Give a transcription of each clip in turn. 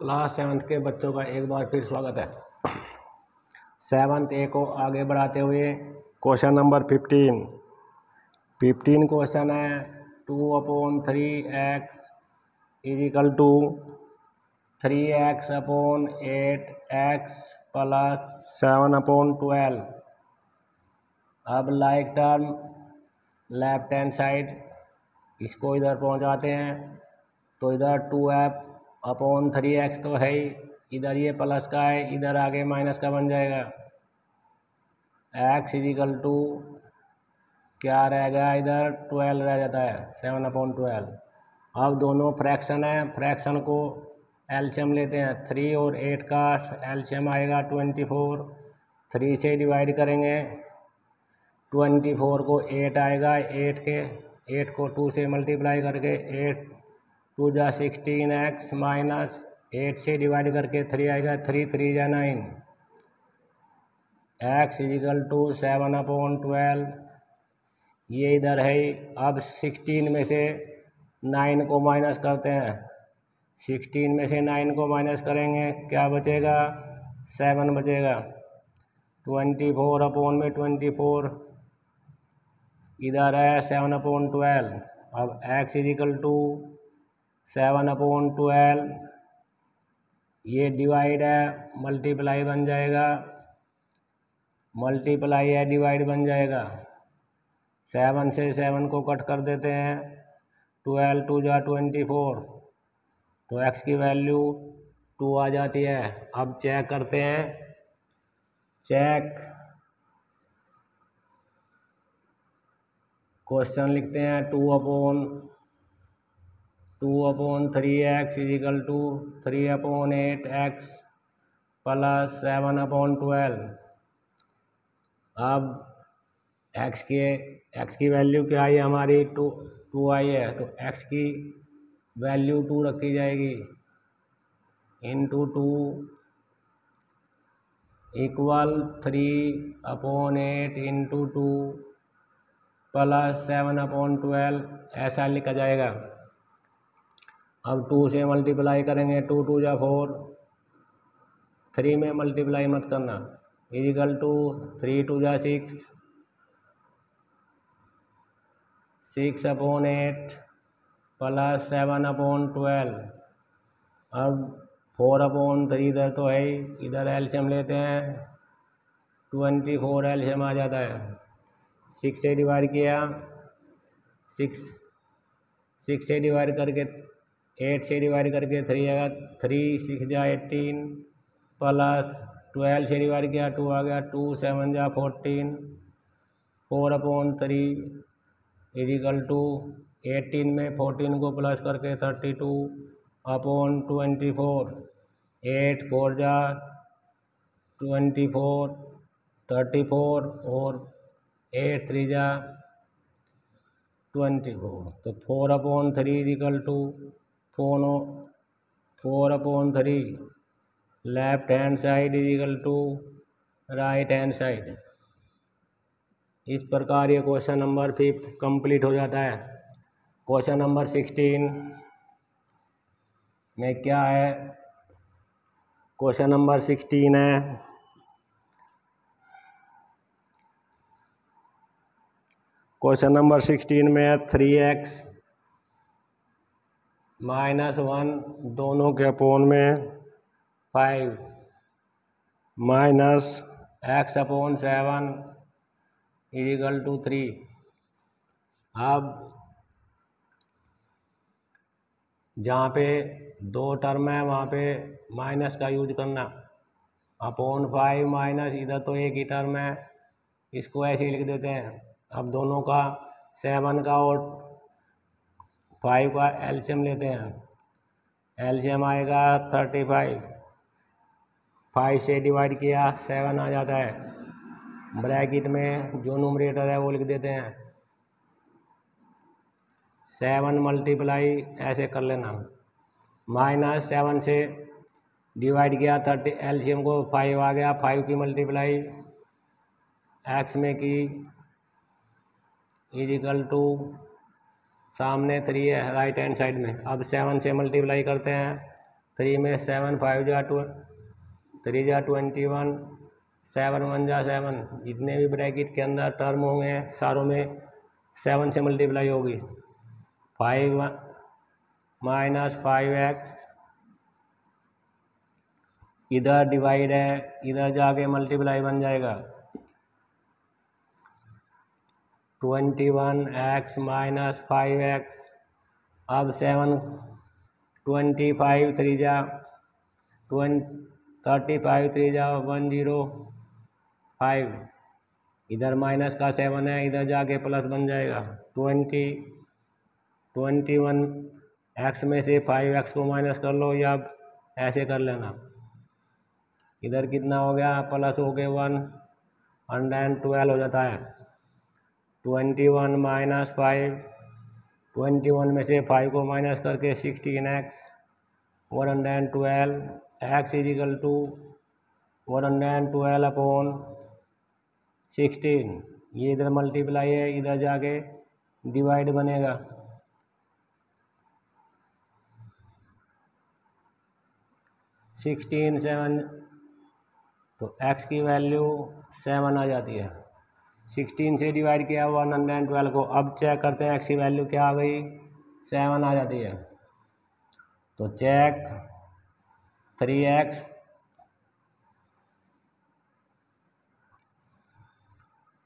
Class seventh के बच्चों का एक बार फिर स्वागत है। सेवन्थ ए को आगे बढ़ाते हुए question number fifteen. Fifteen question है, two upon three x equal to. Three x upon eight x plus seven upon twelve. अब like term, left hand side, इसको इधर पहुंचाते हैं। तो इधर two F upon three x तो है ही। इधर ये प्लस का है, इधर आगे माइनस का बन जाएगा। एक्स इजिकल टू क्या रहेगा इधर? ट्वेल्व रह जाता है सेवन अपॉन ट्वेल्व अब दोनों फ्रैक्शन है फ्रैक्शन को एल्शियम लेते हैं। थ्री और एट का एल्शियम आएगा ट्वेंटी फोर थ्री से डिवाइड करेंगे ट्वेंटी फोर को एट आएगा एट के एट को टू से मल्टीप्लाई करके एट टू जा सिक्सटीन एक्स माइनस एट से डिवाइड करके थ्री आएगा, थ्री थ्री जा nine. X equal to seven upon twelve. ये इधर है, अब सिक्सटीन में से नाइन को माइनस करते हैं। सिक्सटीन में से नाइन को माइनस करेंगे, क्या बचेगा? सेवन बचेगा। ट्वेंटी फोर अपॉन में ट्वेंटी फोर। इधर है सेवन अपॉन ट्वेल्व। अब x equal to seven upon twelve, ये डिवाइड है, मल्टीप्लाई बन जाएगा। मल्टीप्लाई है, डिवाइड बन जाएगा। सेवन से सेवन को कट कर देते हैं। ट्वेल्व टू जा ट्वेंटी फोर तो एक्स की वैल्यू टू आ जाती है। अब चेक करते हैं। चेक। क्वेश्चन लिखते हैं, two upon two upon three x equal to, three upon eight x plus seven upon twelve. अब एक्स के, एक्स की वैल्यू क्या आई हमारी? टू टू आई है तो एक्स की वैल्यू टू रखी जाएगी। Into two equal three upon eight into two plus seven upon twelve, ऐसा लिखा जाएगा। अब टू से मल्टीप्लाई करेंगे, टू टू जा फोर। थ्री में मल्टीप्लाई मत करना। इजिकल टू, थ्री, टू जा six. Six upon eight plus seven upon twelve. अब फोर अपॉन थ्री इधर तो है ही। इधर एल्शियम लेते हैं। ट्वेंटी फोर एल्शियम आ जाता है। सिक्स से डिवाइड किया। सिक्स। सिक्स से डिवाइड करके एट से डिवाइड करके थ्री आएगा थ्री सिक्स जा एटीन प्लस ट्वेल्व से डिवाइड किया टू आ गया टू सेवन जा fourteen four upon three equal to eighteen में फोर्टीन को प्लस करके thirty two upon twenty four eight four जा ट्वेंटी फोर थर्टी फोर और एट थ्री जा ट्वेंटी फोर तो four upon three equal to फोनो four upon three, left hand side is equal to right hand side. इस प्रकार ये question number fifth complete हो जाता है। क्वेश्चन नंबर सिक्सटीन, में क्या है? क्वेश्चन नंबर सिक्सटीन है। क्वेश्चन नंबर सिक्सटीन में है थ्री एक्स माइनस वन दोनों के अपोन में five, minus x upon seven equal to three. अब जहाँ पे दो टर्म है, वहाँ पे माइनस का यूज़ करना। अपोन फाइव माइनस, इधर तो एक ही टर्म है, इसको ऐसे ही लिख देते हैं। अब दोनों का सेवन का और फाइव का एल्शियम लेते हैं एल्शियम आएगा थर्टी फाइव फाइव से डिवाइड किया सेवन आ जाता है। ब्रैकेट में जो नोमरेटर है वो लिख देते हैं। सेवन मल्टीप्लाई ऐसे कर लेना माइनस सेवन से डिवाइड किया थर्टी एल्शियम को फाइव आ गया। फाइव की मल्टीप्लाई एक्स में की इजिकल टू सामने थ्री है राइट हैंड साइड में। अब सेवन से मल्टीप्लाई करते हैं। थ्री में सेवन फाइव जा टू थ्री जा ट्वेंटी वन सेवन वन जा सेवन जितने भी ब्रैकेट के अंदर टर्म होंगे, सारों में सेवन से मल्टीप्लाई होगी। फाइव माइनस फाइव एक्स इधर डिवाइड है, इधर जाके मल्टीप्लाई बन जाएगा। Twenty one x minus five x अब सेवन ट्वेंटी फाइव थ्री जा ट्वेंट थर्टी फाइव थ्री जा वन ज़ीरो फाइव इधर माइनस का सेवन है, इधर जाके प्लस बन जाएगा। ट्वेंटी ट्वेंटी वन एक्स में से फाइव एक्स को माइनस कर लो, या ऐसे कर लेना। इधर कितना हो गया? प्लस हो गया वन हंड्रेड एंड ट्वेल्व हो जाता है। Twenty one minus five, twenty one में से फाइव को माइनस करके sixteen x, one hundred twelve, x equal to, one hundred twelve upon sixteen. ये इधर मल्टीप्लाई है, इधर जाके डिवाइड बनेगा। सिक्सटीन सेवन तो एक्स की वैल्यू सेवन आ जाती है। सिक्सटीन से डिवाइड किया वन हंड्रेड एंड ट्वेल्व को। अब चेक करते हैं x की वैल्यू क्या आ गई। सेवन आ जाती है। तो check three x.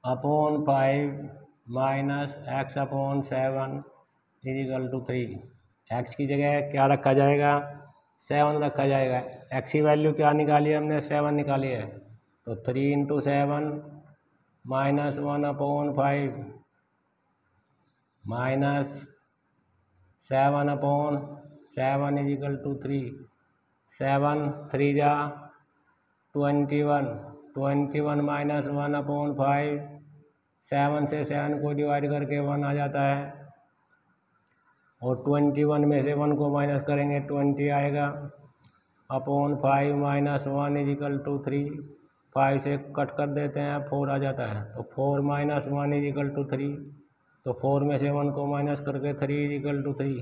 Upon five minus x upon seven equal to three. X की जगह क्या रखा जाएगा? सेवन रखा जाएगा। एक्स की वैल्यू क्या निकाली है हमने? सेवन निकाली है। तो three into seven minus one upon five, minus seven upon seven is equal to three, seven three जा twenty one twenty one minus one upon five, seven से सेवन को डिवाइड करके वन आ जाता है। और ट्वेंटी वन में से वन को माइनस करेंगे, ट्वेंटी आएगा। Upon five minus one is equal to three five से कट कर देते हैं, फोर आ जाता है। तो four minus one is equal to three. तो फोर में से वन को माइनस करके three is equal to three.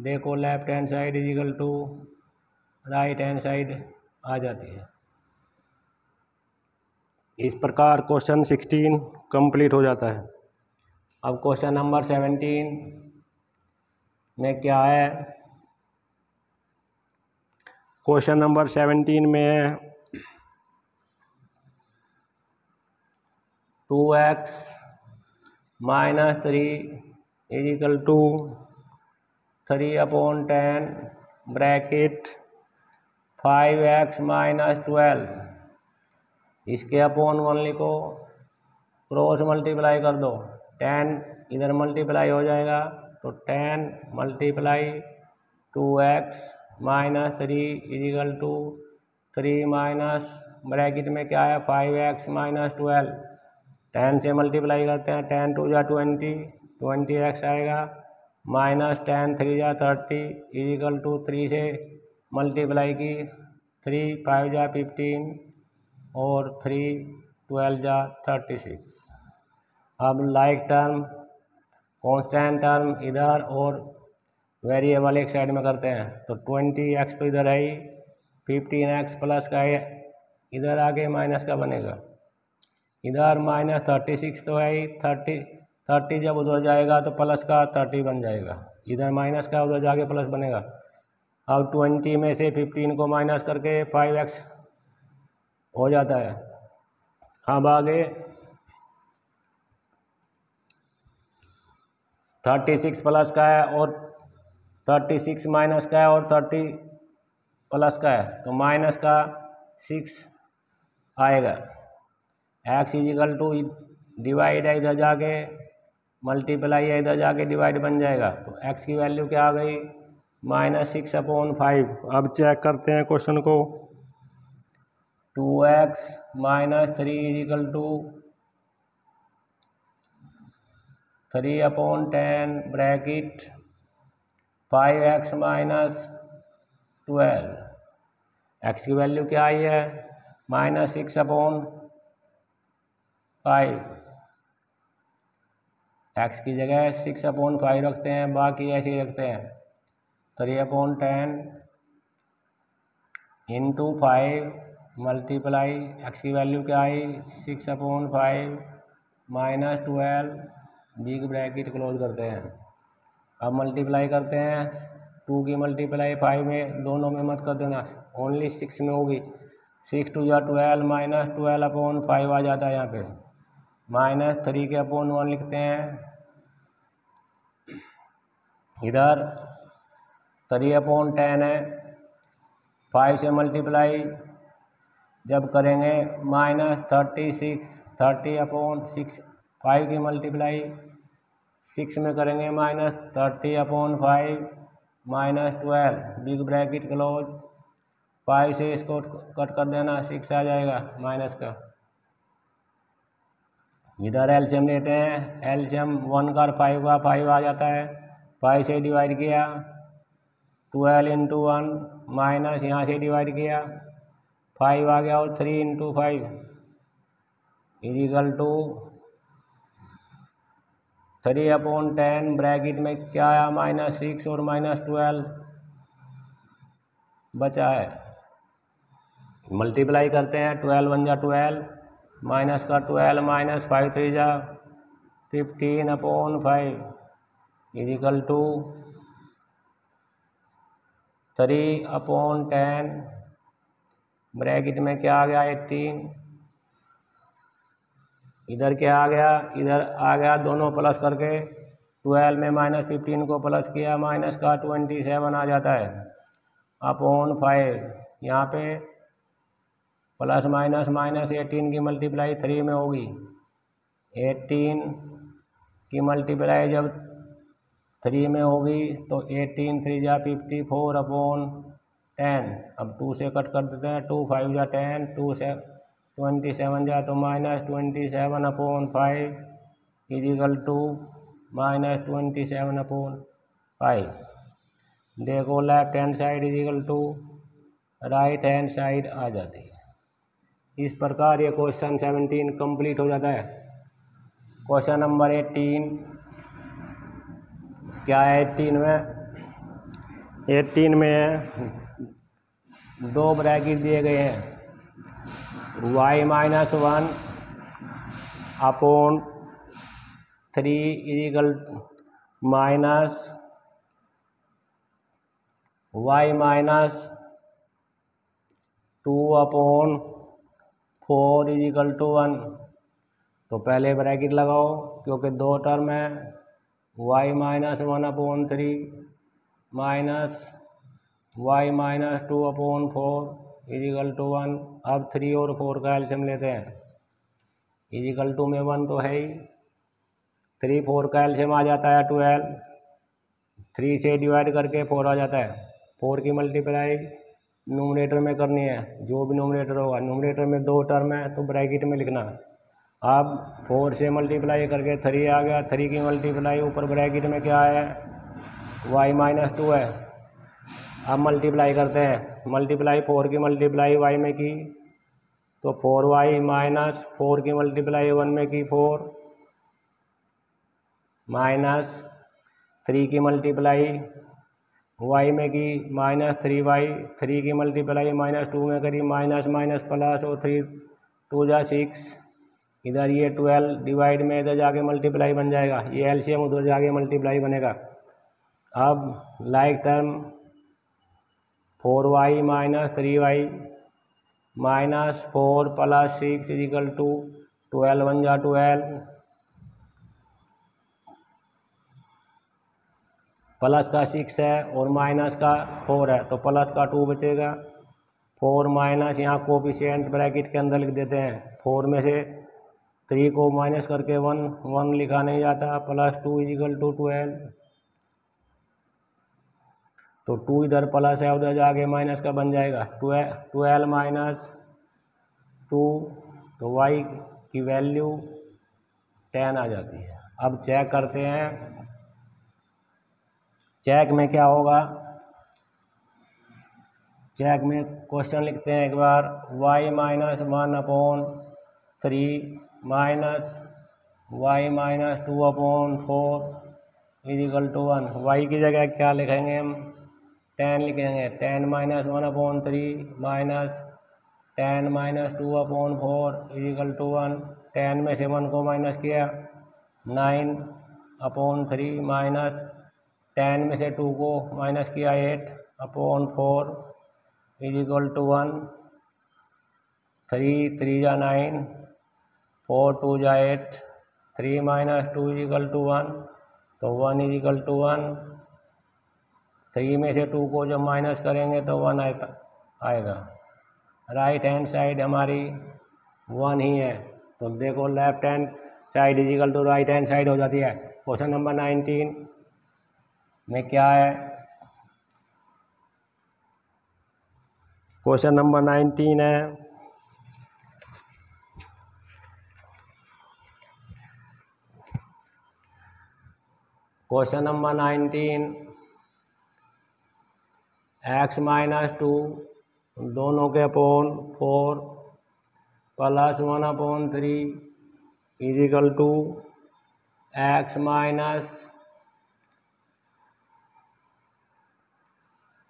देखो left hand side is equal to, right hand side आ जाती है। इस प्रकार क्वेश्चन सिक्सटीन कंप्लीट हो जाता है। अब क्वेश्चन नंबर सेवनटीन में क्या है? क्वेश्चन नंबर सेवेंटीन में है two x minus three equal to three upon ten bracket five x minus twelve. इसके अपॉन वन लिखो, क्रॉस मल्टीप्लाई कर दो। टेन इधर मल्टीप्लाई हो जाएगा तो ten multiply two x minus three equal to three minus bracket में क्या है five x minus twelve. Ten से मल्टीप्लाई करते हैं टेन टू जा ट्वेंटी ट्वेंटी एक्स आएगा माइनस टेन थ्री जा थर्टी इजिकल टू थ्री से मल्टीप्लाई की थ्री फाइव जा फिफ्टीन और थ्री ट्वेल्व जा थर्टी सिक्स अब लाइक टर्म कॉन्स्टेंट टर्म इधर और वेरिएबल एक साइड में करते हैं तो ट्वेंटी एक्स तो इधर है ही फिफ्टीन एक्स प्लस का इधर आगे माइनस का बनेगा। इधर माइनस थर्टी सिक्स तो है ही, थर्टी थर्टी जब उधर जाएगा तो प्लस का थर्टी बन जाएगा। इधर माइनस का उधर जाके प्लस बनेगा। अब ट्वेंटी में से फिफ्टीन को माइनस करके फाइव एक्स हो जाता है। अब आगे थर्टी सिक्स प्लस का है और थर्टी सिक्स माइनस का है और थर्टी प्लस का है तो माइनस का सिक्स आएगा। एक्स इजिकल टू डिवाइड है इधर जाके मल्टीप्लाई है इधर जाके डिवाइड बन जाएगा। तो एक्स की वैल्यू क्या आ गई? माइनस सिक्स अपॉन फाइव अब चेक करते हैं क्वेश्चन को। Two x minus three equal to three upon ten bracket five x minus twelve x की वैल्यू क्या आई है? Minus six upon five x की जगह सिक्स अपॉन फाइव रखते हैं, बाकी ऐसे ही रखते हैं। Three upon ten into five multiply x की वैल्यू क्या आई? Six upon five minus twelve B की ब्रैकेट क्लोज करते हैं। अब मल्टीप्लाई करते हैं। टू की मल्टीप्लाई फाइव में दोनों में मत कर देना। ओनली सिक्स में होगी। सिक्स टू या twelve minus twelve upon five आ जाता है यहाँ पे। माइनस थ्री के अपॉन वन लिखते हैं। इधर थ्री अपॉन टेन है। फाइव से मल्टीप्लाई जब करेंगे, minus thirty six, thirty upon six, five की मल्टीप्लाई सिक्स में करेंगे, minus thirty upon five, minus twelve, big bracket close, five से इसको कट कर देना, सिक्स आ जाएगा, माइनस का। इधर एल्शियम लेते हैं एल्शियम वन का फाइव का फाइव आ जाता है फाइव से डिवाइड किया ट्वेल्व इंटू वन माइनस यहाँ से डिवाइड किया फाइव आ गया और three into five equal to three upon ten bracket में क्या आया? माइनस सिक्स और माइनस ट्वेल्व बचा है। मल्टीप्लाई करते हैं ट्वेल्व वन जा ट्वेल्व माइनस का ट्वेल्व माइनस फाइव थ्री जा, fifteen upon five equal to three upon ten. Bracket में क्या आ गया? एट्टीन इधर क्या आ गया? इधर आ गया दोनों प्लस करके ट्वेल्व में माइनस फिफ्टीन को प्लस किया, माइनस का ट्वेंटी सेवन आ जाता है अपॉन फाइव। यहाँ पे प्लस माइनस माइनस एटीन की मल्टीप्लाई थ्री में होगी। एटीन की मल्टीप्लाई जब थ्री में होगी तो एटीन थ्री जा फिफ्टी फोर अपॉन टेन। अब टू से कट कर देते हैं, टू फाइव जा टेन, टू से ट्वेंटी सेवन जा तो minus twenty seven upon five equal to minus twenty seven upon five. देखो left hand side equal to right hand side आ जाती है। इस प्रकार ये क्वेश्चन सेवनटीन कंप्लीट हो जाता है। क्वेश्चन नंबर एटीन क्या है एट्टीन में? एट्टीन में दो ब्रैकेट दिए गए हैं। Y minus one upon three equal minus Y minus two upon four equal to one. तो पहले ब्रैकेट लगाओ, क्योंकि दो टर्म है। Y minus one upon three minus Y minus two upon four equal to one अब three और four का LCM लेते हैं। इजिकल टू में वन तो है ही। थ्री फोर का एल्शियम आ जाता है ट्वेल्व थ्री से डिवाइड करके फोर आ जाता है। फोर की मल्टीप्लाई नोमिनेटर में करनी है। जो भी नोमिनेटर होगा। नोमिनेटर में दो टर्म है तो ब्रैकेट में लिखना। अब फोर से मल्टीप्लाई करके थ्री आ गया। थ्री की मल्टीप्लाई ऊपर ब्रैकेट में क्या है? वाई माइनस टू है। अब मल्टीप्लाई करते हैं। मल्टीप्लाई फोर की मल्टीप्लाई वाई में की। तो फोर वाई माइनस फोर की मल्टीप्लाई वन में की फोर माइनस थ्री की मल्टीप्लाई वाई में की माइनस थ्री वाई, थ्री की मल्टीप्लाई माइनस टू में करी, माइनस माइनस प्लस और थ्री, टू जा सिक्स। इधर ये ट्वेल्व डिवाइड में इधर जाके मल्टीप्लाई बन जाएगा। ये एलसीएम उधर जाके मल्टीप्लाई बनेगा। अब like term, four Y minus three Y, minus four plus six equal to twelve one जा ट्वेल्व। प्लस का सिक्स है और माइनस का फोर है तो प्लस का टू बचेगा। फोर माइनस यहाँ कोपिशियंट ब्रैकेट के अंदर लिख देते हैं। फोर में से थ्री को माइनस करके वन वन लिखा नहीं जाता, plus two equal to twelve. तो टू इधर प्लस है, उधर जाके माइनस का बन जाएगा। ट्वेल्व माइनस टू तो वाई की वैल्यू टेन आ जाती है। अब चेक करते हैं चेक में क्या होगा? चेक में क्वेश्चन लिखते हैं एक बार। Y minus one upon three minus Y minus two upon four equal to one Y की जगह क्या लिखेंगे हम? टेन लिखेंगे। Ten minus one upon three minus ten minus two upon four equal to one ten में से one को minus किया। Nine upon three minus ten में से टू को माइनस किया eight upon four equal to one, three three जा nine, four two जा eight, three minus two equal to one तो one equal to one, three में से टू को जब माइनस करेंगे तो वन आएगा। राइट हैंड साइड हमारी वन ही है तो देखो left hand side equal to right hand side हो जाती है। क्वेश्चन नंबर नाइनटीन में क्या है? क्वेश्चन नंबर नाइनटीन है। Question number nineteen X minus two दोनों के upon four plus one upon three equal to X minus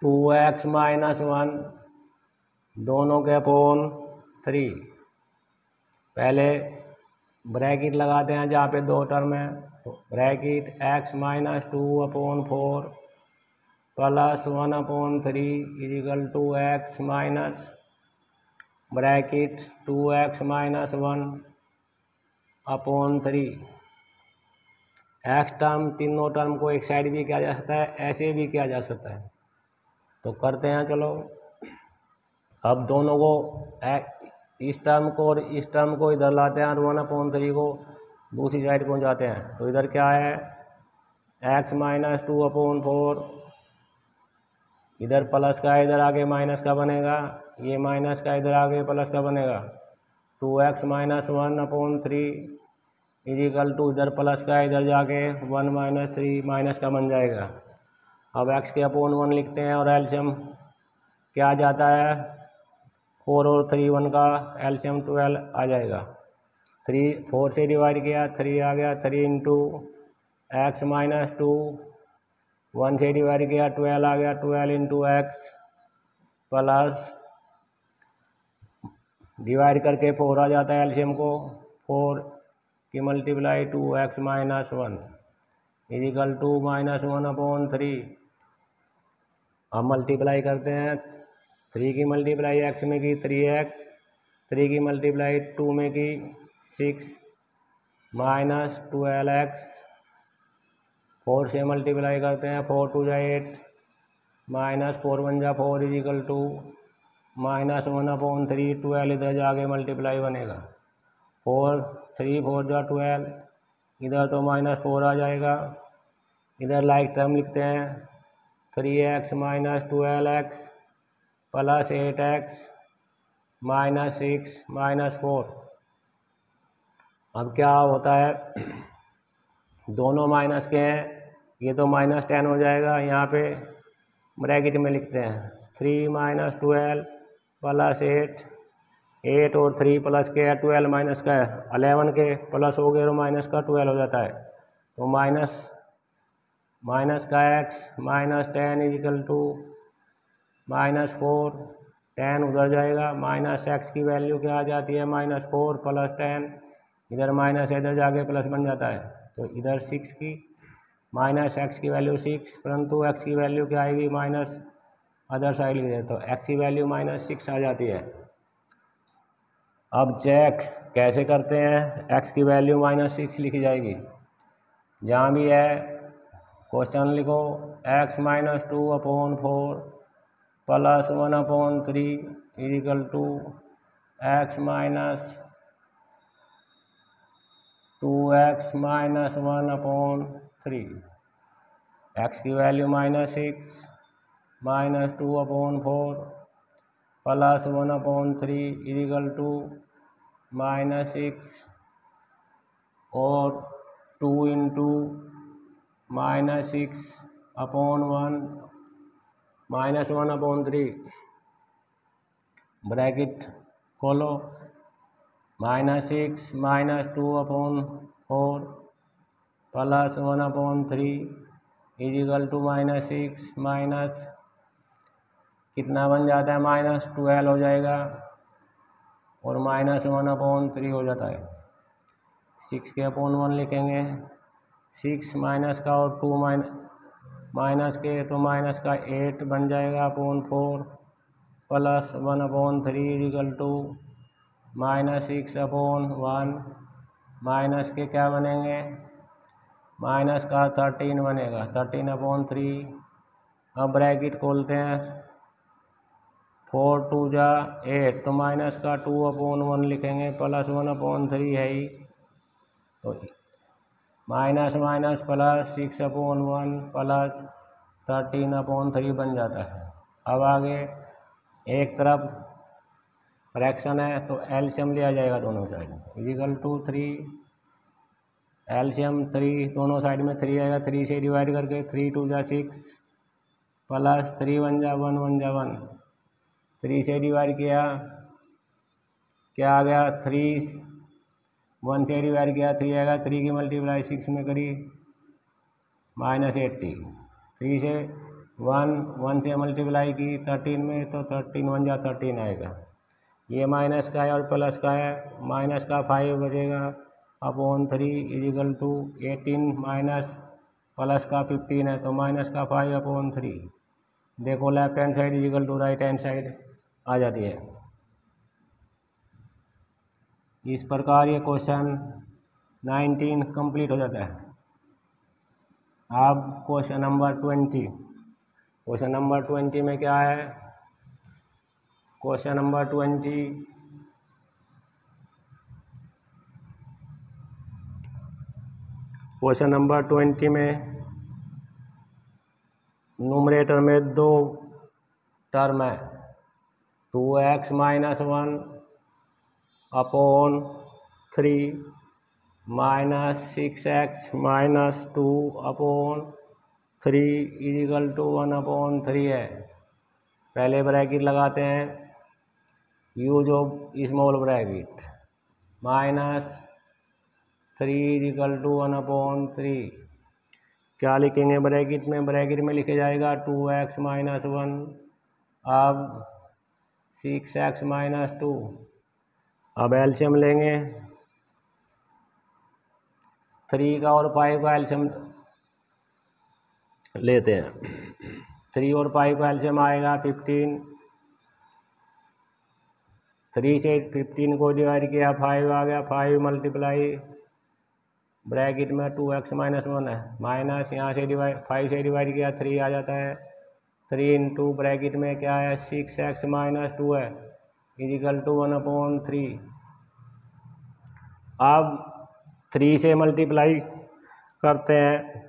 two X minus one, दोनों के अपोन थ्री। पहले ब्रैकेट लगाते हैं जहाँ पे दो टर्म है तो bracket X minus two upon four plus one upon three equal to X minus bracket two X minus one upon three. X term तीनों टर्म को एक साइड भी किया जा सकता है, ऐसे भी किया जा सकता है। तो करते हैं, चलो। अब दोनों को इस टर्म को और इस टर्म को इधर लाते हैं और वन अपॉन थ्री को, दूसरी साइड पहुंचाते हैं। तो इधर क्या है? X minus two upon four इधर प्लस का इधर आगे माइनस का बनेगा। ये माइनस का इधर आगे प्लस का बनेगा। Two X minus one upon three equal to इधर प्लस का इधर जाके वन माइनस थ्री माइनस का बन जाएगा। अब एक्स के अपॉन वन लिखते हैं और एल्शियम क्या आ जाता है? फोर और थ्री वन का एल्शियम ट्वेल्व आ जाएगा। थ्री फोर से डिवाइड किया थ्री आ गया three into X minus two one से डिवाइड किया ट्वेल्व आ गया twelve into X plus divide करके फोर आ जाता है एल्शियम को। फोर की multiply two X minus one equal to minus one upon three हम मल्टीप्लाई करते हैं थ्री की मल्टीप्लाई एक्स में की थ्री एक्स थ्री की मल्टीप्लाई टू में की six minus twelve X four से मल्टीप्लाई करते हैं फोर टू जा एट माइनस फोर वन जा four equal to minus one upon three twelve इधर जाके मल्टीप्लाई बनेगा। फोर थ्री फोर जा ट्वेल्व इधर तो माइनस फोर आ जाएगा। इधर लाइक टर्म लिखते हैं three X minus twelve X plus eight X minus six minus four. अब क्या होता है? दोनों माइनस के हैं, ये तो माइनस टेन हो जाएगा, यहाँ पे ब्रैकेट में लिखते हैं। Three minus twelve plus eight eight और थ्री प्लस के है ट्वेल्व माइनस का है। अलेवन के प्लस हो गए तो माइनस का ट्वेल्व हो जाता है। तो माइनस माइनस का X minus ten equal to minus four, ten उधर जाएगा, माइनस एक्स की वैल्यू क्या आ जाती है? माइनस फोर प्लस टेन, इधर माइनस, इधर जाके प्लस बन जाता है। तो इधर सिक्स की, माइनस एक्स की वैल्यू सिक्स, परंतु एक्स की वैल्यू क्या आएगी? माइनस अदर साइड लिख दे तो एक्स की वैल्यू माइनस सिक्स आ जाती है। अब चेक कैसे करते हैं? एक्स की वैल्यू माइनस सिक्स लिखी जाएगी। जहाँ भी है क्वेश्चन लिखो X minus two upon four plus one upon three equal to X minus two X minus one upon three X की value minus six minus two upon four plus one upon three equal to minus six और two into minus six upon one minus one upon three bracket खोलो minus six minus two upon four plus one upon three equal to minus six minus कितना बन जाता है? Minus twelve हो जाएगा और minus one upon three हो जाता है। सिक्स के अपॉन वन लिखेंगे। सिक्स माइनस का और टू माइन, माइनस के तो माइनस का एट बन जाएगा upon four, plus one upon three equal to, minus six upon one, minus के क्या बनेंगे? माइनस का थर्टीन बनेगा, थर्टीन अपॉन थ्री। अब ब्रैकेट खोलते हैं, फोर टू जा एट तो माइनस का टू अपॉन वन लिखेंगे, प्लस वन अपॉन थ्री है ही। तो minus minus plus six upon one plus thirteen upon three बन जाता है। अब आगे एक तरफ़ फ्रैक्शन है तो एल्शियम लिया जाएगा दोनों साइड में। Equal to three, LCM three, दोनों साइड में थ्री आएगा। थ्री से डिवाइड करके थ्री टू जा सिक्स प्लस थ्री वन जा वन वन जा वन। थ्री से डिवाइड किया, क्या आ गया? थ्री वन से डिवाइड किया थ्री आएगा थ्री की मल्टीप्लाई सिक्स में करी माइनस एट्टी थ्री से वन वन से मल्टीप्लाई की थर्टीन में तो थर्टीन वन जा थर्टीन आएगा. ये माइनस का है और प्लस का है. माइनस का फाइव बचेगा. Upon three equal to eighteen minus plus का फिफ्टीन है तो माइनस का फाइव अपॉन थ्री देखो left hand side equal to right hand side आ जाती है. इस प्रकार ये क्वेश्चन नाइनटीन कंप्लीट हो जाता है। अब question number twenty. Question number twenty में क्या है? Question number twenty. Question number twenty में नुमरेटर में दो टर्म है। Two X minus one upon three minus six X minus two upon three equal to one upon three है। पहले bracket लगाते हैं। Use of small bracket minus three equal to one upon three क्या लिखेंगे bracket में? Bracket में लिखे जाएगा टू एक्स माइनस वन अब सिक्स एक्स माइनस टू अब एल्शियम लेंगे। थ्री का और फाइव का एल्शियम लेते हैं। थ्री और फाइव का एल्शियम आएगा फिफ्टीन। थ्री से फिफ्टीन को डिवाइड किया, फाइव आ गया, फाइव मल्टीप्लाई ब्रैकेट में टू एक्स माइनस वन है। माइनस यहाँ से डिवाइड फाइव से डिवाइड किया थ्री आ जाता है। थ्री इंटू ब्रैकेट में क्या है? सिक्स एक्स माइनस टू है। Equal to one upon three अब थ्री से मल्टीप्लाई करते हैं।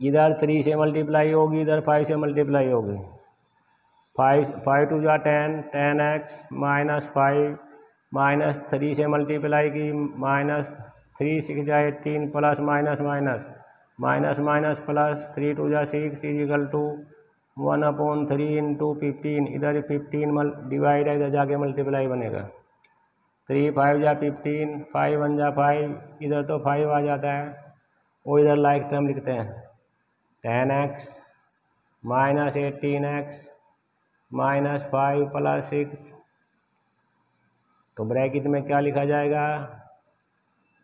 इधर थ्री से मल्टीप्लाई होगी, इधर फाइव से मल्टीप्लाई होगी। फाइव फाइव टू जा ten ten X minus five minus three से मल्टीप्लाई की माइनस थ्री सिक्स जा eighteen plus minus minus minus minus plus three two जा six equal to one upon three into fifteen, इधर fifteen मल divide है इधर जाके मल्टीप्लाई बनेगा। थ्री फाइव जा फिफ्टीन, फाइव वन जा फाइव, इधर तो फाइव आ जाता है। वो इधर लाइक टर्म लिखते हैं। Ten X, minus eighteen X, minus five plus six. तो ब्रैकेट में क्या लिखा जाएगा?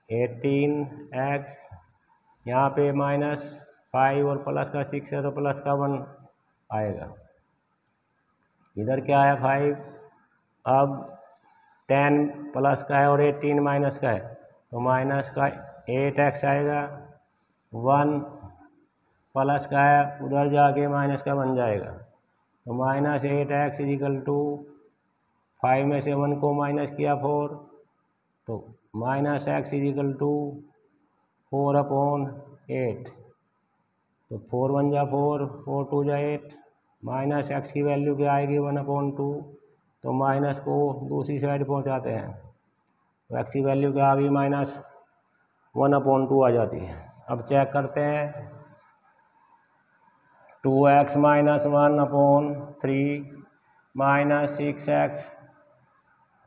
Eighteen X. यहाँ पे माइनस फाइव और प्लस का सिक्स है तो प्लस का वन। आएगा। इधर क्या है फाइव अब टेन प्लस का है और एटीन माइनस का है तो माइनस का एट एक्स आएगा। वन प्लस का है, उधर जाके माइनस का बन जाएगा। तो minus eight X equal to five में से वन को माइनस किया फोर तो minus X equal to four upon eight. तो फोर वन जा फोर फोर टू जा एट। माइनस एक्स की वैल्यू क्या आएगी वन अपॉन टू? तो माइनस को दूसरी साइड पहुंचाते हैं। तो एक्स की वैल्यू क्या आ गई? माइनस वन अपॉन टू आ जाती है। अब चेक करते हैं। Two x minus one upon three, minus six x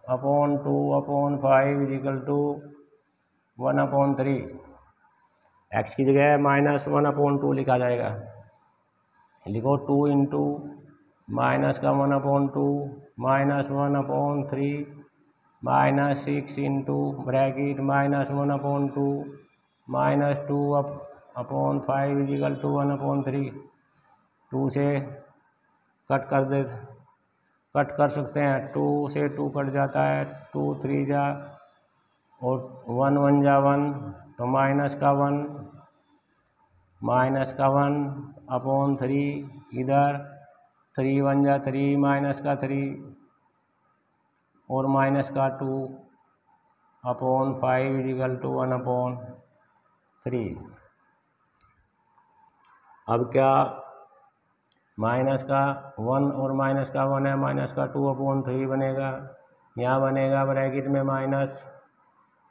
upon two upon five is equal to one upon three. X की जगह माइनस वन अपॉन टू लिखा जाएगा। लिखो टू इंटू माइनस का one upon two, minus one upon three, minus six into bracket, minus one upon two, minus two up, upon five is equal to one upon three. Two से cut कर दे, cut कर सकते हैं। To से to cut जाता है, to three जा, और वन वन जा वन तो माइनस का वन, माइनस का वन अपॉन थ्री इधर, थ्री वन जा थ्री माइनस का थ्री, और माइनस का two, upon five is equal to one upon three. अब क्या माइनस का वन और माइनस का वन है? माइनस का टू अपॉन थ्री बनेगा। यहाँ बनेगा ब्रैकेट में माइनस,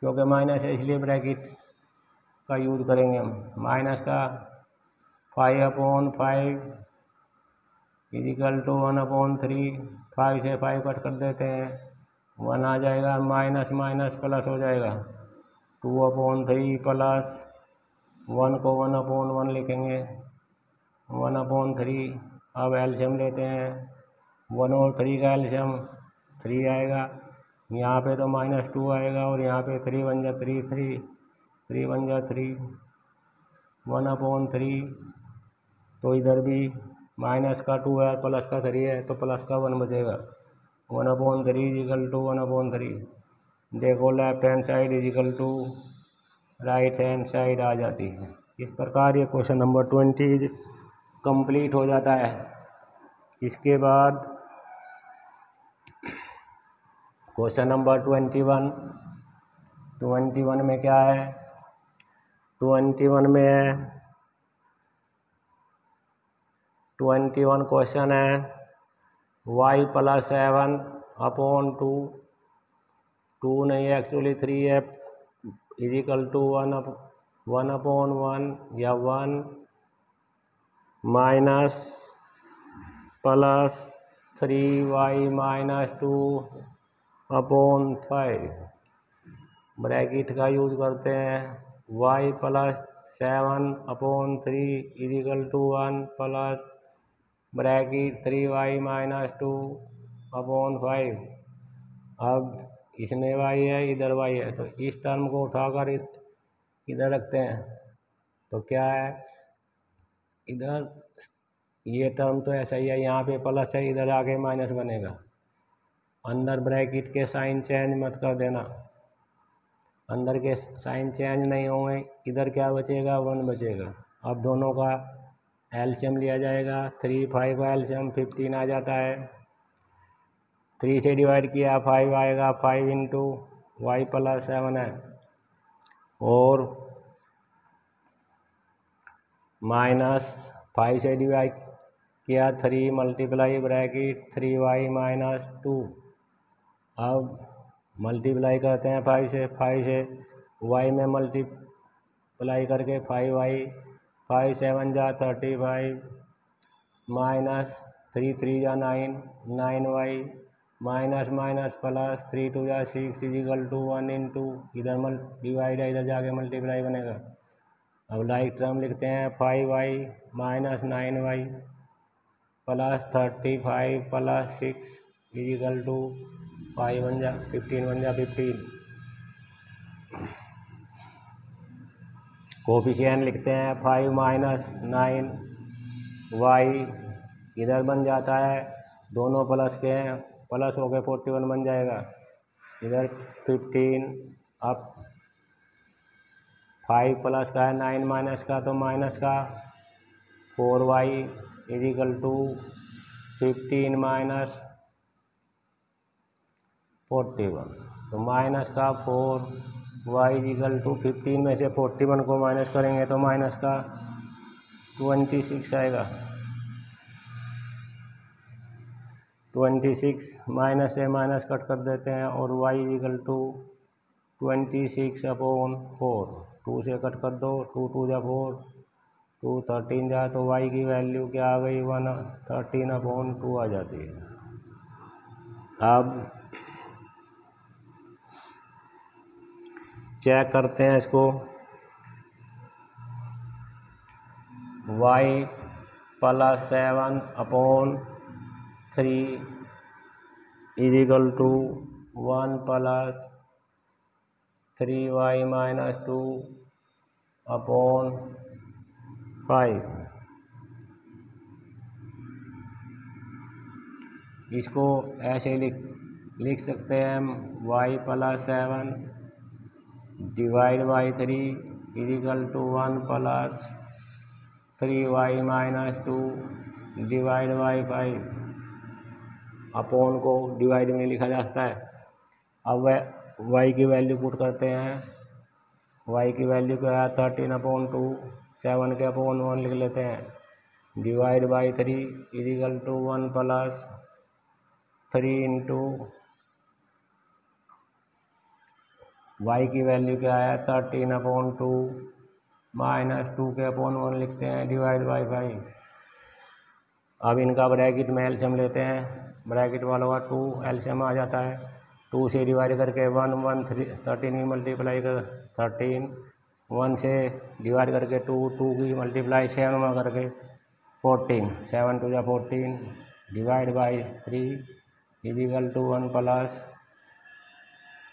क्योंकि माइनस है इसलिए ब्रैकेट का यूज़ करेंगे हम। माइनस का five upon five is equal to one upon three five से फाइव कट कर देते हैं। वन आ जाएगा माइनस माइनस प्लस हो जाएगा। Two upon three plus one को वन अपॉन वन लिखेंगे। वन अपॉन थ्री अब एल्शियम लेते हैं। वन और थ्री का एल्शियम थ्री आएगा। यहाँ पे तो माइनस टू आएगा और यहाँ पे थ्री वन जा थ्री थ्री थ्री वन जा थ्री वन अपॉन थ्री तो इधर भी माइनस का टू है, प्लस का थ्री है तो प्लस का वन बचेगा। One upon three is equal to one upon three. देखो left hand side is equal to right hand side आ जाती है। इस प्रकार ये क्वेश्चन नंबर ट्वेंटी कंप्लीट हो जाता है। इसके बाद question number twenty one twenty one में क्या है? ट्वेंटी वन में है ट्वेंटी वन क्वेश्चन है। Y plus seven upon two two नहीं एक्चुअली थ्री है। Is equal to one up one upon one या one minus plus three y minus two upon five bracket का use करते हैं। Y plus seven upon three is equal to one plus bracket three y minus two upon five अब इसमें Y है, इधर Y है तो इस टर्म को उठाकर इधर रखते हैं। तो क्या है? इधर, ये टर्म तो ऐसा ही है, यहाँ पे प्लस है, इधर आके माइनस बनेगा। अंदर ब्रैकेट के साइन चेंज मत कर देना। अंदर के साइन चेंज नहीं होंगे, इधर क्या बचेगा? वन बचेगा। अब दोनों का एल्शियम लिया जाएगा थ्री फाइव एल्शियम फिफ्टीन आ जाता है। थ्री से डिवाइड किया फाइव आएगा five into y plus seven है। और माइनस फाइव से डिवाइड किया three multiply bracket three y minus two अब मल्टीप्लाई करते हैं फाइव से फाइव से वाई में मल्टीप्लाई करके फाइव वाई फाइव सेवन जा thirty five minus three three जा nine nine y, minus minus plus three two या six is equal to one in two इधर मल डिवाइड है, इधर जाके मल्टीप्लाई बनेगा। अब लाइक टर्म लिखते हैं, five y minus nine y plus thirty five plus six is equal to five one जा, फिफ्टीन वन जा, फिफ्टीन। कोफिशियन लिखते हैं, फाइव माइनस नाइन वाई इधर बन जाता है, दोनों प्लस के हैं, प्लस हो गए फोर्टी वन बन जाएगा। इधर फिफ्टीन अब फाइव प्लस का है, नाइन माइनस का तो माइनस का four y is equal to fifteen minus forty one. तो माइनस का four y is equal to fifteen में से फोर्टी वन को माइनस करेंगे तो माइनस का ट्वेंटी सिक्स आएगा। ट्वेंटी सिक्स माइनस से माइनस कट कर देते हैं और y is equal to twenty six upon four two से कट कर दो टू टू जा फोर टू थर्टीन जा तो वाई की वैल्यू क्या आ गई? वन थर्टीन अपॉन टू आ जाती है। अब चेक करते हैं इसको। Y plus seven upon three is equal to one plus three y minus two upon five इसको ऐसे लिख लिख सकते हैं हम। Y plus seven divide by three is equal to one plus three y minus two divide by five upon को divide में लिखा जाता है। अब वह वाई की वैल्यू पुट करते हैं। वाई की वैल्यू क्या है? थर्टीन अपॉन टू सेवन के अपॉन वन लिख लेते हैं। Divide by three is equal to one plus three into y की वैल्यू क्या है? Thirteen upon two minus two के अपॉन वन लिखते हैं डिवाइड बाई फाइव अब इनका ब्रैकेट में एल्शियम लेते हैं। ब्रैकेट वाला हुआ टू एल्शियम आ जाता है। टू से डिवाइड करके वन वन थ्री थर्टीन की मल्टीप्लाई कर थर्टीन वन से डिवाइड करके टू टू की मल्टीप्लाई सेवन में करके फोर्टीन सेवन टू या fourteen divide by three is equal to one plus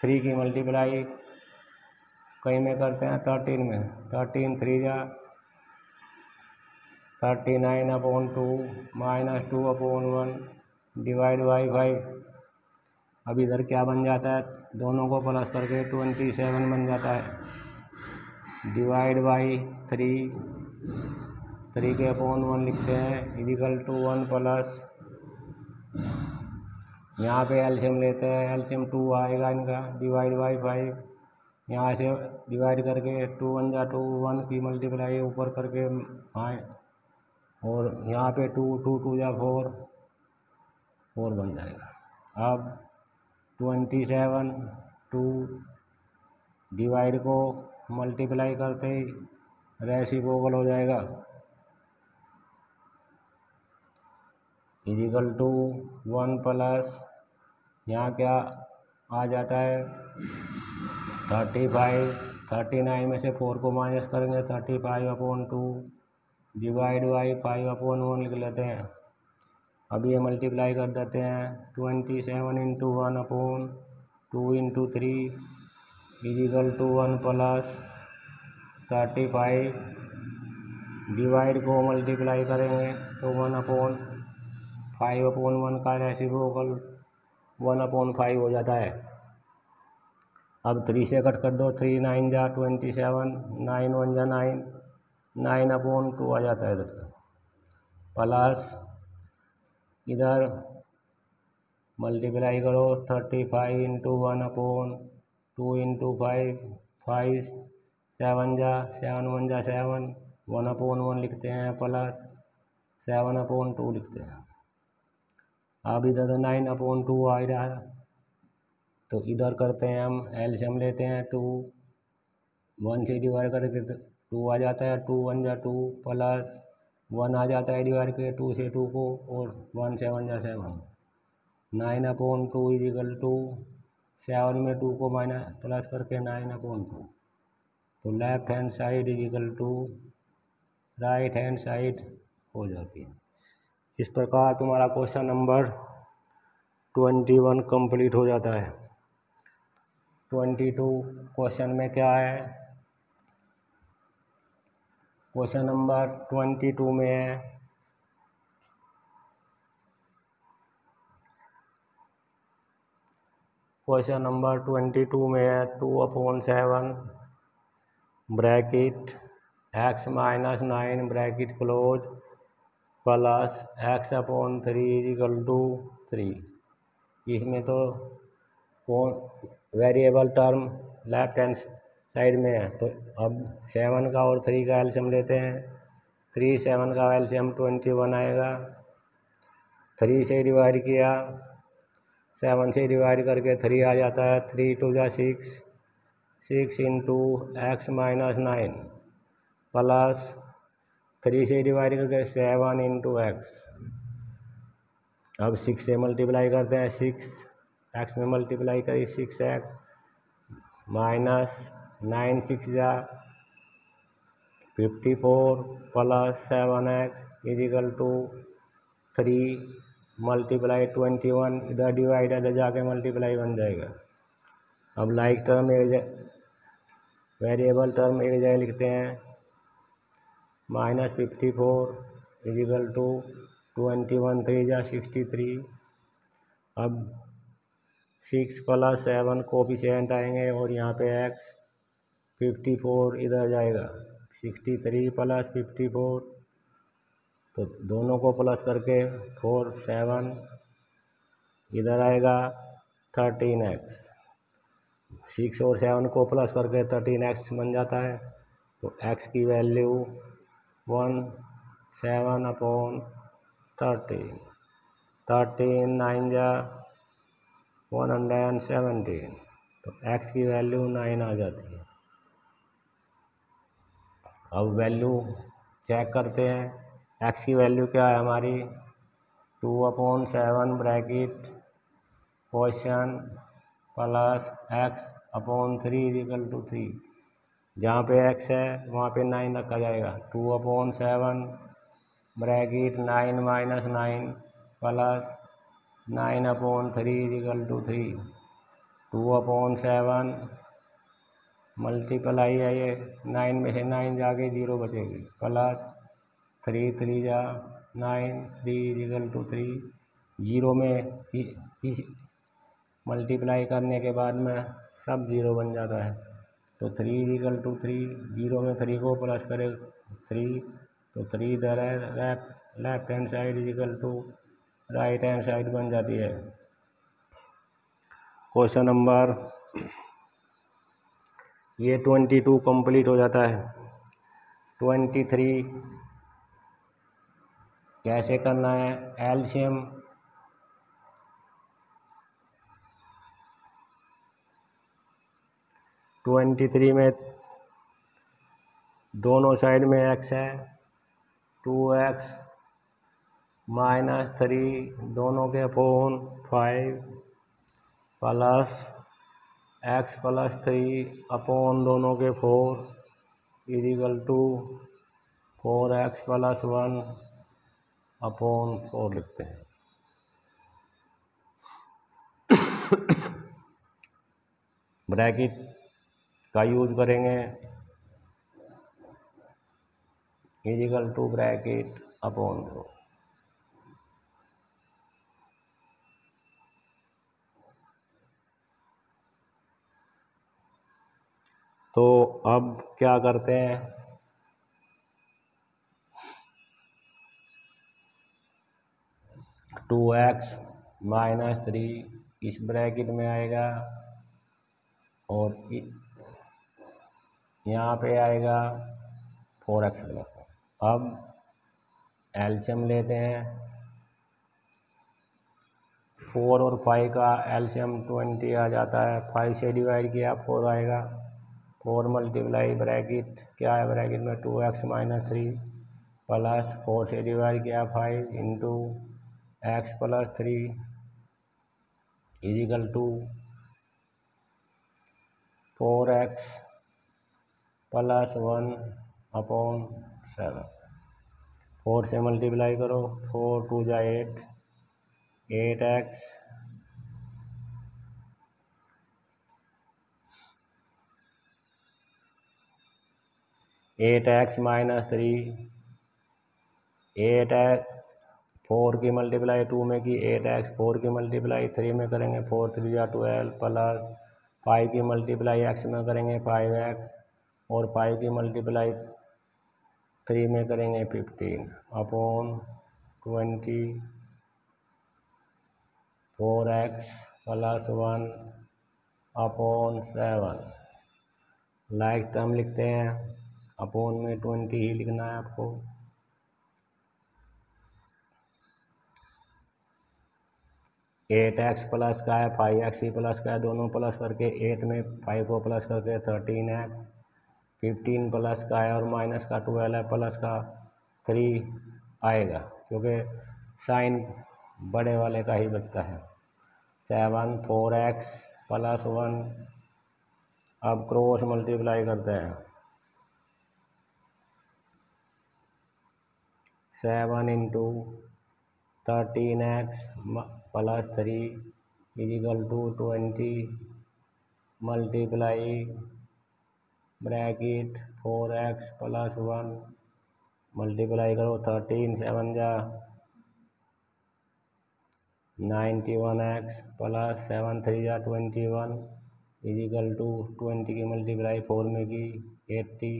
three की मल्टीप्लाई कहीं में करते हैं? थर्टीन में। थर्टीन थ्री जा। Thirty nine upon two, minus two upon one, divide by five. अब इधर क्या बन जाता है? दोनों को प्लस करके ट्वेंटी सेवन बन जाता है। Divide by three. थ्री के अपॉन वन लिखते हैं। इजिकल टू वन प्लस यहाँ पे एल्शियम लेते हैं, एल्शियम टू आएगा इनका डिवाइड बाई फाइव यहाँ से डिवाइड करके टू वन जा, टू वन की मल्टीप्लाई ऊपर करके आए और यहाँ पे टू टू टू जा फोर फोर बन जाएगा। अब ट्वेंटी सेवन टू डिवाइड को मल्टीप्लाई करते ही रेसिप्रोकल हो जाएगा। इजिकल टू वन प्लस यहाँ क्या आ जाता है? थर्टी फाइव थर्टी नाइन में से फोर को माइनस करेंगे thirty five upon two divide by five upon one लिख लेते हैं। अब ये मल्टीप्लाई कर देते हैं twenty seven into one upon two into three is equal to one plus thirty five divide को मल्टीप्लाई करेंगे तो one upon five upon one का रेसिप्रोकल वन अपॉन फाइव हो जाता है। अब थ्री से कट कर दो थ्री नाइन जा ट्वेंटी सेवन नाइन वन जा नाइन नाइन अपॉन टू आ जाता है इधर प्लस इधर मल्टीप्लाई करो thirty five into one upon two into five five seven जा सेवन वन जा सेवन वन अपॉन वन लिखते हैं प्लस सेवन अपॉन टू लिखते हैं। अब इधर तो नाइन अपॉन टू आ रहा है। तो इधर करते हैं हम एल्शियम लेते हैं टू वन से डिवाइड करके तो टू आ जाता है टू वन जा टू प्लस वन आ जाता है डिवाइड के टू से टू को, और वन सेवन जा seven nine upon two is equal to seven में टू को माइनस प्लस करके नाइन अपॉन टू तो left hand side is equal to right hand side हो जाती है। इस प्रकार तुम्हारा question number twenty one complete हो जाता है। ट्वेंटी टू क्वेश्चन में क्या है? क्वेश्चन नंबर ट्वेंटी टू में है। क्वेश्चन नंबर ट्वेंटी टू में है। Two upon seven bracket x minus nine bracket close plus x upon three is equal to three. इसमें तो कौन variable term left hand side में है। तो अब सेवन का और थ्री का एल्शियम लेते हैं। थ्री सेवन का एल्शियम ट्वेंटी वन आएगा। थ्री से डिवाइड किया। सेवन से डिवाइड करके थ्री आ जाता है। थ्री टू जा six six into x minus nine plus three से डिवाइड करके सेवन इंटू एक्स। अब सिक्स से मल्टीप्लाई करते हैं सिक्स एक्स में मल्टीप्लाई करिए six x minus nine six जा fifty four plus seven x is equal to three multiply twenty one इधर डिवाइड इधर जाके मल्टीप्लाई बन जाएगा। अब लाइक टर्म एक वेरिएबल टर्म एक जगह लिखते हैं। Minus fifty four is equal to twenty one three जा सिक्सटी थ्री। अब सिक्स प्लस सेवन कोफिशिएंट आएँगे और यहाँ पे एक्स फिफ्टी फोर इधर जाएगा। Sixty three plus fifty four तो दोनों को प्लस करके फोर सेवन इधर आएगा थर्टीन एक्स सिक्स और सेवन को प्लस करके थर्टीन एक्स बन जाता है तो एक्स की value one seven upon thirteen thirteen nine जा वन हंड्रेड एंड सेवनटीन तो एक्स की वैल्यू नाइन आ जाती है। अब वैल्यू चेक करते हैं। एक्स की वैल्यू क्या है हमारी? Two upon seven bracket question plus x upon three is equal to three जहाँ पे एक्स है, वहाँ पे नाइन रखा जाएगा। Two upon seven bracket nine minus nine plus nine upon three is equal to three two upon seven multiply है ये nine में से नाइन जाके ज़ीरो बचेगी। प्लस थ्री थ्री जा nine three is equal to three zero में multiply करने के बाद में सब ज़ीरो बन जाता है। तो three is equal to three zero में थ्री को प्लस करे थ्री तो थ्री इधर है left left hand side is equal to right hand side बन जाती है। क्वेश्चन नंबर ये ट्वेंटी टू कंप्लीट हो जाता है। ट्वेंटी थ्री कैसे करना है? एल्शियम ट्वेंटी थ्री में दोनों साइड में एक्स है, टू एक्स माइनस थ्री, दोनों के phone five plus x plus three upon दोनों के four is equal to four x plus one upon four लिखते हैं। ब्रैकेट का यूज़ करेंगे। Is equal to bracket upon रो तो अब क्या करते हैं? टू एक्स माइनस थ्री इस ब्रैकेट में आएगा और यहाँ पे आएगा फोर एक्स प्लस अब एल्शियम लेते हैं। फोर और फाइव का एल्शियम ट्वेंटी आ जाता है। फाइव से डिवाइड किया, फोर आएगा। फोर मल्टीप्लाई ब्रैकेट, क्या है ब्रैकेट में? Two x minus three plus four से डिवाइड किया, five into x plus three equal to four x plus one upon seven. Four से मल्टीप्लाई करो, फोर टू जा eight eight x. Eight x minus three, eight x, four की multiply two में की eight x, four की multiply three में करेंगे, four three या ट्वेल्व प्लस फाइव की मल्टीप्लाई एक्स में करेंगे, फाइव एक्स। और फाइव की मल्टीप्लाई थ्री में करेंगे fifteen upon twenty four x plus one upon seven like term लिखते हैं अपॉन में ट्वेंटी ही लिखना है आपको। एट एक्स प्लस का है फाइव एक्स ही प्लस का है, दोनों प्लस करके एट में फाइव को प्लस करके थर्टीन एक्स फिफ्टीन प्लस का है और माइनस का ट्वेल्व है, प्लस का थ्री आएगा, क्योंकि साइन बड़े वाले का ही बचता है। Seven, four x plus one, अब क्रॉस मल्टीप्लाई करते हैं। Seven into thirteen x plus three equal to twenty multiply bracket, four x, plus one, multiply करो, थर्टीन, सेवन जा। Ninety one x, plus seven, three या twenty one. Equal to twenty की multiply four में की, eighty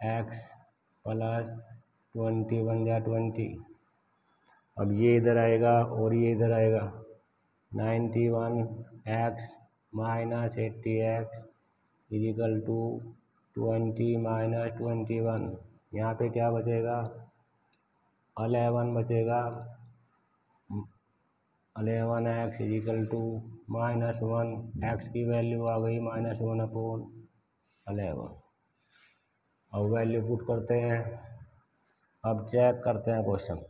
x, plus twenty one या twenty. अब ये इधर आएगा और ये इधर आएगा। Ninety one x minus eighty x equal to twenty minus twenty one यहाँ पे क्या बचेगा? अलेवन बचेगा। Eleven x equal to minus one x की वैल्यू आ गई माइनस वन अपोन अलेवन अब वैल्यू पुट करते हैं। अब चेक करते हैं क्वेश्चन